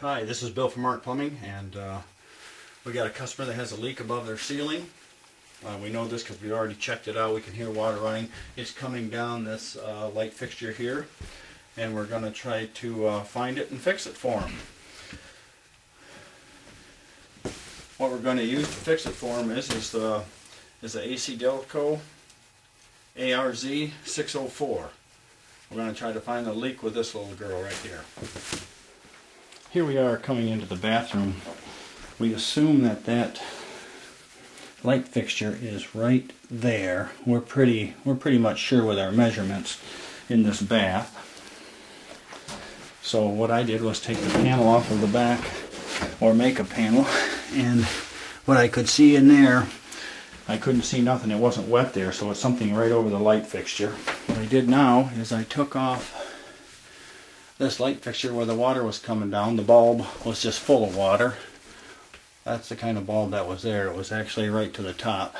Hi, this is Bill from Mark Plumbing, and uh, we got a customer that has a leak above their ceiling. Uh, we know this because we already checked it out. We can hear water running. It's coming down this uh, light fixture here, and we're going to try to uh, find it and fix it for him. What we're going to use to fix it for him is is the is the AC Delco ARZ 604. We're going to try to find the leak with this little girl right here. Here we are coming into the bathroom. We assume that that light fixture is right there. We're pretty we're pretty much sure with our measurements in this bath. So what I did was take the panel off of the back or make a panel and what I could see in there I couldn't see nothing. It wasn't wet there, so it's something right over the light fixture. What I did now is I took off this light fixture where the water was coming down. The bulb was just full of water. That's the kind of bulb that was there. It was actually right to the top.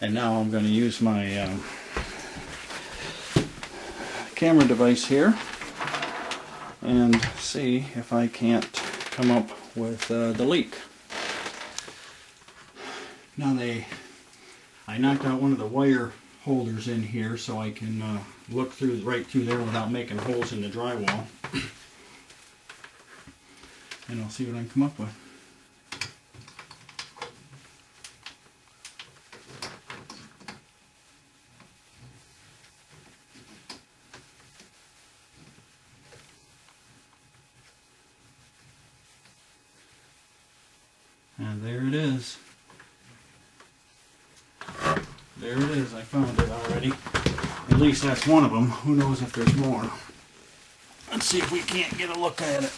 And now I'm going to use my um, camera device here and see if I can't come up with uh, the leak. Now they, I knocked out one of the wire holders in here so I can uh, look through right through there without making holes in the drywall. and I'll see what I can come up with. And there it is. There it is, I found it already. At least that's one of them. Who knows if there's more. Let's see if we can't get a look at it.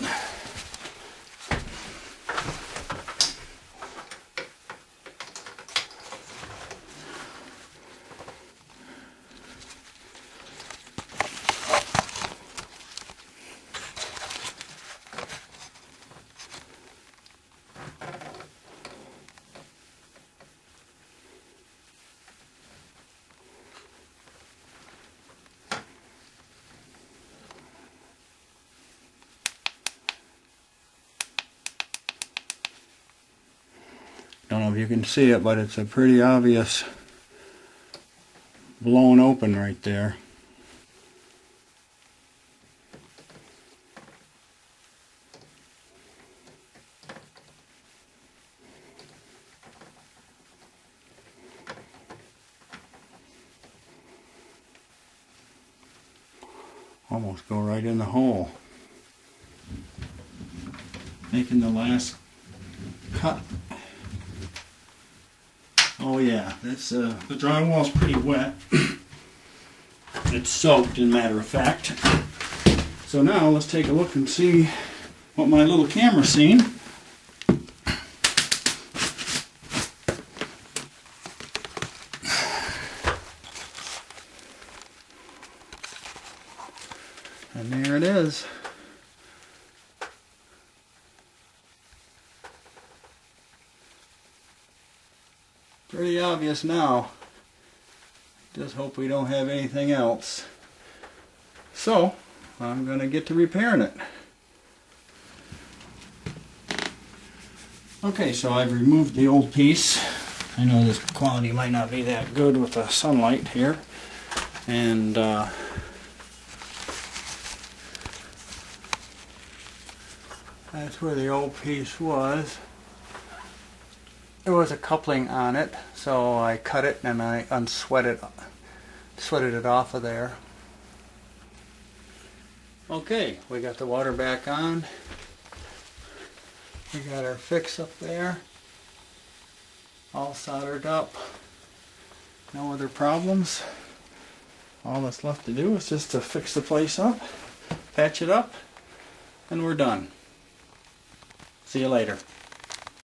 I don't know if you can see it, but it's a pretty obvious blown open right there. Almost go right in the hole. Making the last cut Oh yeah, this uh, the drywall's pretty wet. it's soaked, in matter of fact. So now let's take a look and see what my little camera's seen. And there it is. Pretty obvious now. Just hope we don't have anything else. So, I'm going to get to repairing it. Okay, so I've removed the old piece. I know this quality might not be that good with the sunlight here. And uh, that's where the old piece was there was a coupling on it, so I cut it and I unsweated sweated it off of there. Okay, we got the water back on. We got our fix up there. All soldered up. No other problems. All that's left to do is just to fix the place up, patch it up, and we're done. See you later.